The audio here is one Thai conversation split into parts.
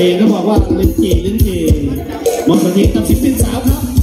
เพลงก็บอกว่าลิ้นจี่ลิ้นจี่หมดวันนี้ตับสิบเป็นสาวครับ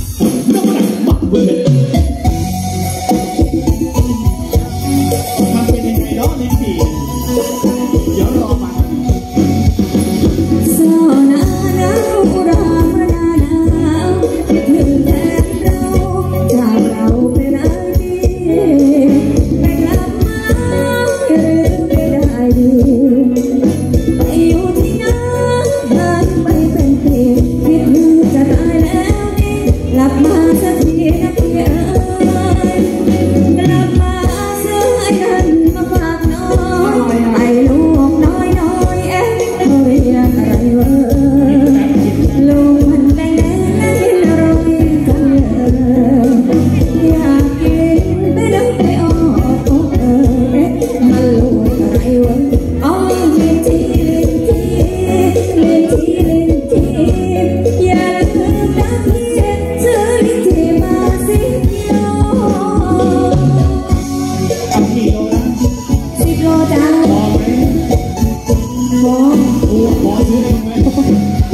boy, gonna boy.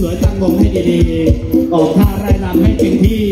สวยๆตั้งวงให้ดีๆ ออกท่าไร่ลำให้เต็มที่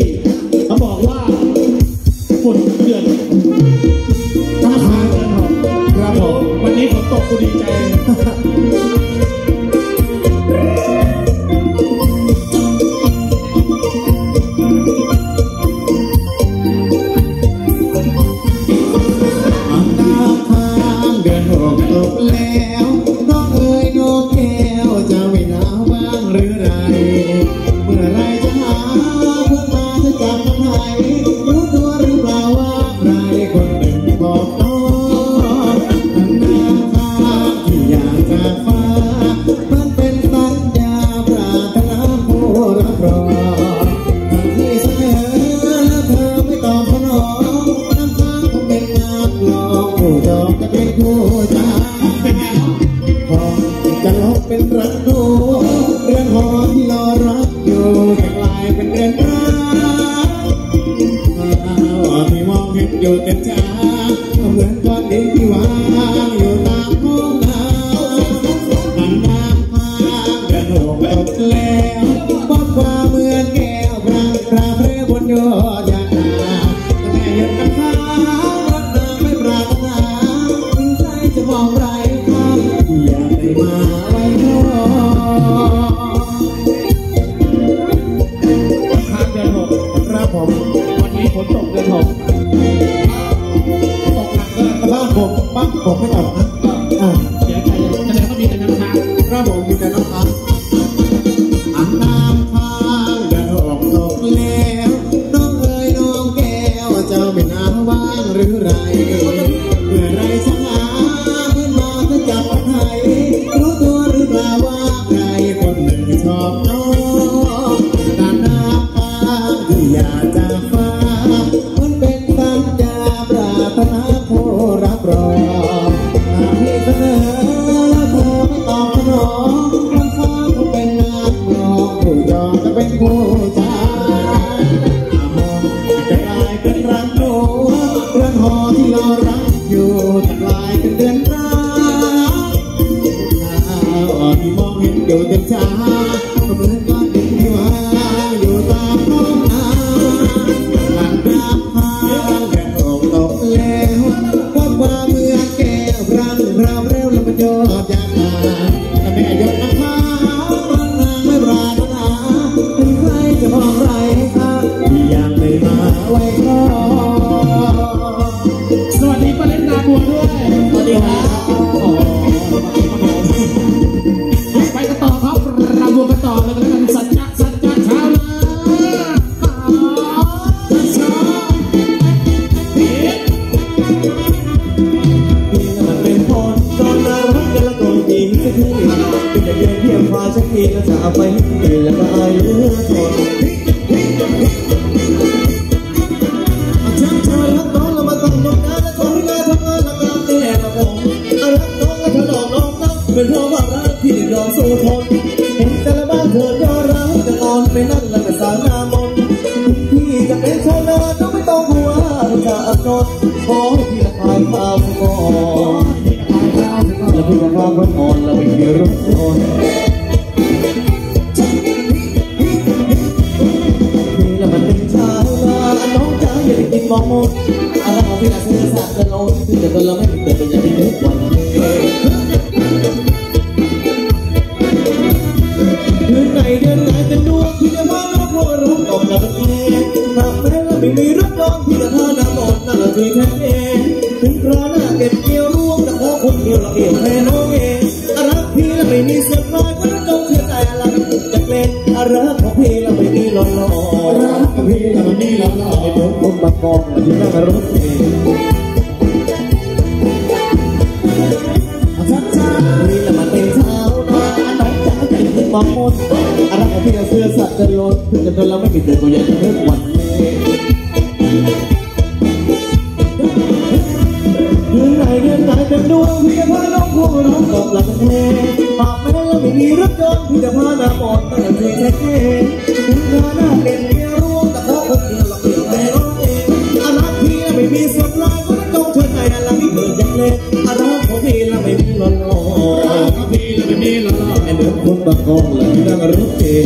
รับรองที่จะเธอหน้าหมดหน่าที่แค่เองถึงคราหน้าเก็บเกี่ยวร่วงแต่ขอคนเดียวเราเกี่ยวแค่น้องเองรักพี่แล้วไม่มีเส่ยน้อยก็ต้องงเชื่ใจอะไรจะเป็นรักของพี่แล้วไม่มีหล่นหลอรักของพี่แล้วไม่มีหลอนหลอนไม่โดนคนบังกองอยู่หน้ารถเองช้ามีแหละมัเป็นเช้ามาน้องจ๋าใจขึ้มดรักของพี่เสื้อสัตว์จะล้นถึงจะทนเราไม่คิดต่ตัวใหญ่ทุกวันเลย พาน้องพวกน้องตกหลังเทหากแม้เราไม่มีรถยนต์ที่จะพาหน้าปอดตั้งแต่เทเทถึงเธอหน้าเด่นเดียวร่วงแต่เขาคนเดียวหลักเดียวแต่ร้องเองอารักพี่ไม่มีส่วนร้ายก็ต้องจงเชิญใจอารักพี่เบิดยังเลยอารักของพี่เราไม่มีหลอนหลอนข้าพี่เราไม่มีหลอนหลอนไอ้เด็กคนบากองเลยนั่งรถเอง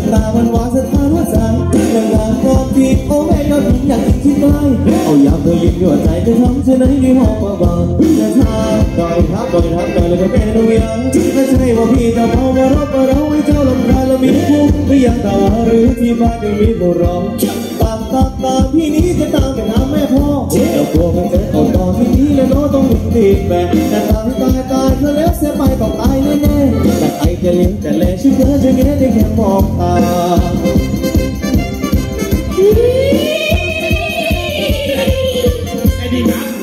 ดตาวันวานสะท้านว่สังวังหวากอดทีโอ้แม่กอดหญิงอยากที่ใกล้เอาอยากเธอยิ่มยั่วใจจะทำเช่นนั้นด้วหอมว่าบางแตทางดอยทับดอยทับดอยเลยก็แม่ดูยังไม่ใช่ว่าพี่จะเมาว่ารบมาเราไว้เจ้าลำคาลเรามีคู่ไม่อยางตาวหรือที่บ้านยังมีบุร้องตามตามตามพี่นี้จะตามไปหาแม่พ่อเรากลัวมันจะตกตอที่นี้แล้วน้องต้องหนีตีแม่แต่ตามตายตายเธอแล้วเสียไปต้อา อย่าลืมกันเลยชื่อเพื่อนจะแค่ได้แค่มองตาไอ้ดีนะ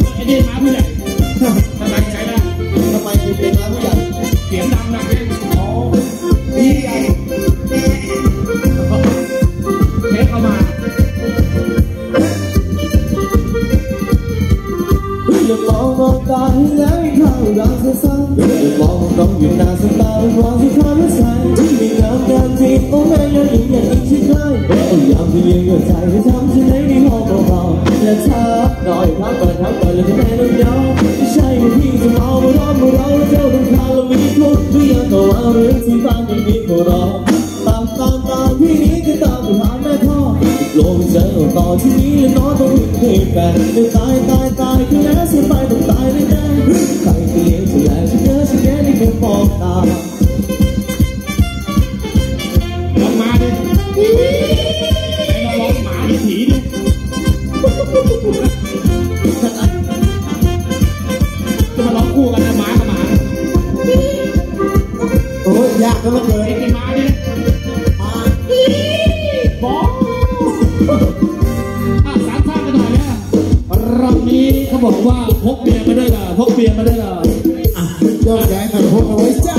มองมองตาแล้วข้างรังสั้นสั้นมองต้องอยู่นานสักตาร้งสักครั้งสักที่มีน้ำน้ำที่โอ้แม่ยังยิ่อยากอีกชิดใกล้ยามที่ยืนงกวใจที่ทำฉันไห้ดีพองเบาๆและช้าหน่อยทักก่อนทักก่อนแล้วก็ จะมาร้องคู่กันนะหมากับหมาโอ้ยยากแล้วเลยนไอ้หมาเนี่บอกะซ่ากันหน่อยนะรอบนี้เขาบอกว่าพกเบียร์มาด้วยล่ะพกเบียร์มาด้วยล่ะอะยอดแย้งกันพกเอาไว้จ้า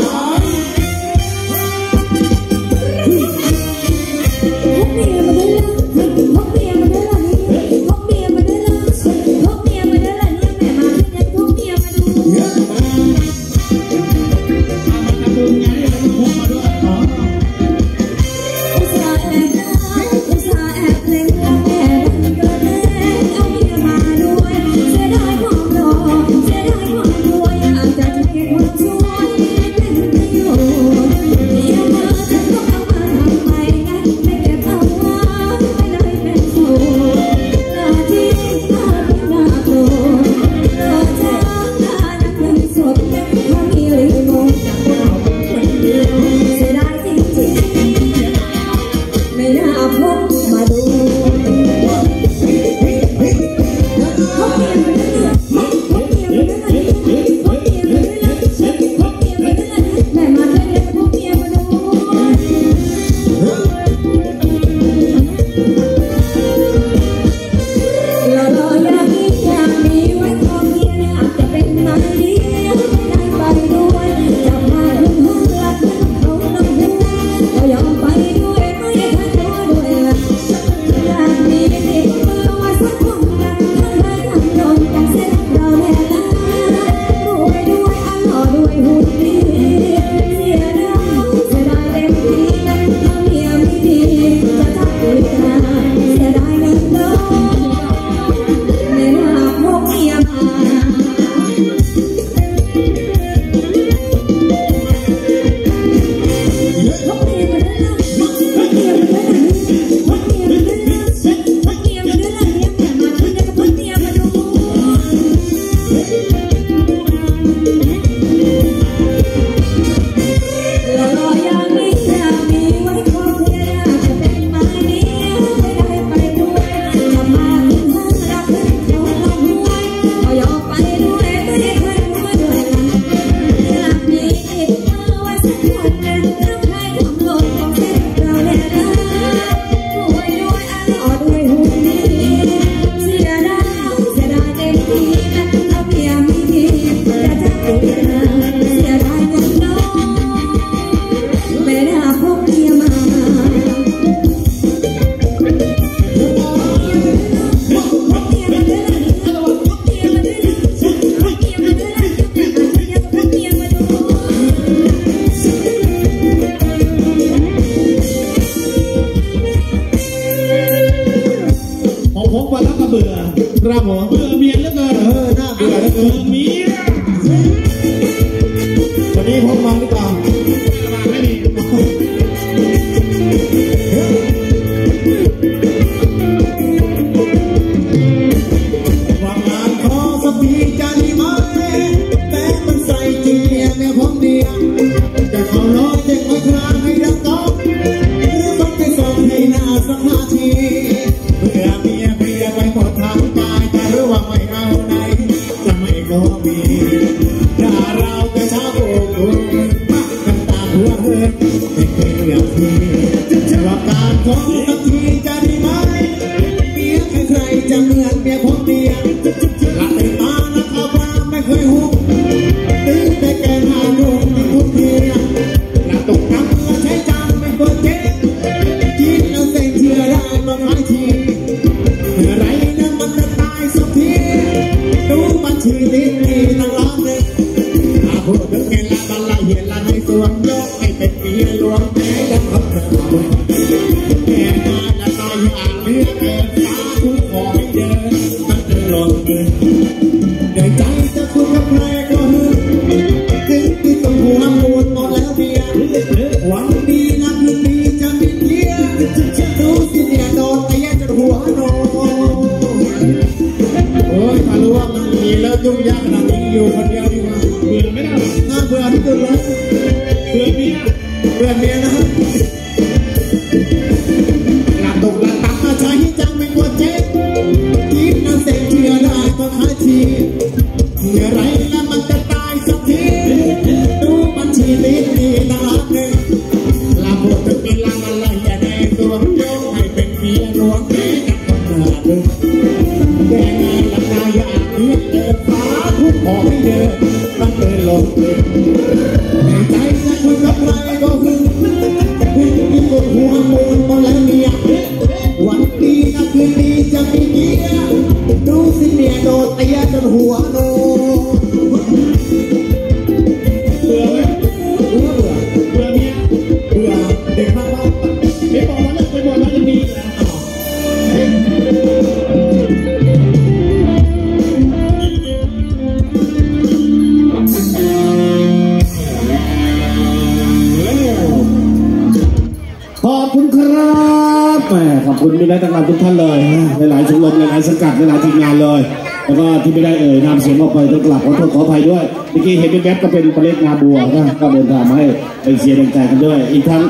ม่ขอบคุณมิตรและต่างๆทุกท่านเลยนะหลายๆชมรมหลายๆสังกัดหลายๆทีมงานเลย แล้วก็ที่ไม่ได้เอ่ยนามเสียงออกไปต้องกลับขอโทษขออภัยด้วยเมื่อกี้เห็นเป็นแป๊บก็เป็นปลาเล็กนาบัวนะก็เดินทางมาให้เป็นเชียร์แรงใจกันด้วย อีกทั้ง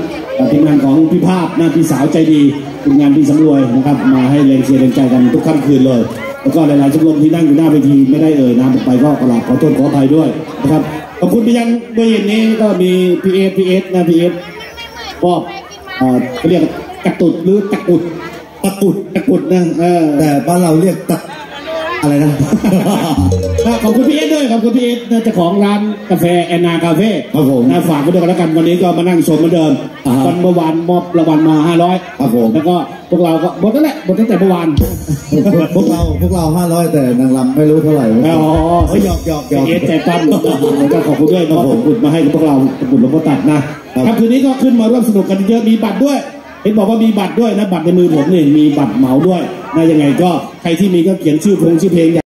ทีมงานของพี่ภาพหน้าพี่สาวใจดีทีมงานพี่สำรวยนะครับมาให้แรงเชียร์แรงใจกันทุกค่ำคืนเลยแล้วก็หลายๆชมรมที่นั่งอยู่หน้าเวทีไม่ได้เอ่ยนามออกไปก็กราบขอโทษขออภัยด้วยนะครับขอบคุณไปยังเบอร์เย็นนี้ก็มีพี่เอสพี่เอสนะพี่เอสก็เอ่าเรียก ตะกรุดหรือตะกรุดตะกรุดตะกรุดนะเออแต่บ้านเราเรียกตะอะไรนะอะขอบคุณพี่เอสด้วยขอบคุณพี่เอสนะเจ้าของร้านกาแฟแอนนาคาเฟ่ครับผมนะฝากไว้ด้วยกันแล้วกันวันนี้ก็มานั่งชมเหมือนเดิมอ่าฮะวันเมื่อวานมอบรางวัลมา 500ครับผมแล้วก็พวกเราก็หมดแล้วแหละหมดตั้งแต่เมื่อวานพวกเราพวกเราห้าร้อยแต่นางรำไม่รู้เท่าไหร่อ๋อเฮ้ยหยอกหยอกหยอกพี่เอสใจปั้มแล้วก็ขอบคุณด้วยนะขอบคุณมาให้พวกเราขอบคุณหลวงพ่อตัดนะครับครับคืนนี้ก็ขึ้นมาร่วมสนุกกันเยอะมีบัตรด้วย เห็นบอกว่ามีบัตรด้วยนะบัตรในมือผมเนี่ยมีบัตรเหมาด้วยนะยังไงก็ใครที่มีก็เขียนชื่อเพลงชื่อเพลง